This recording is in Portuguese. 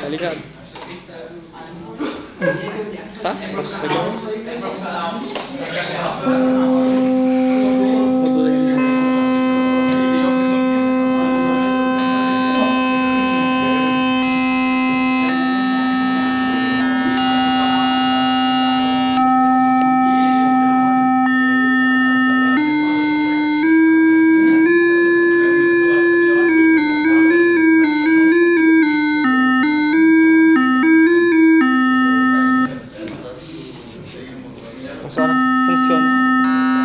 Tá ligado? Tá? Tá? Funciona? Funciona.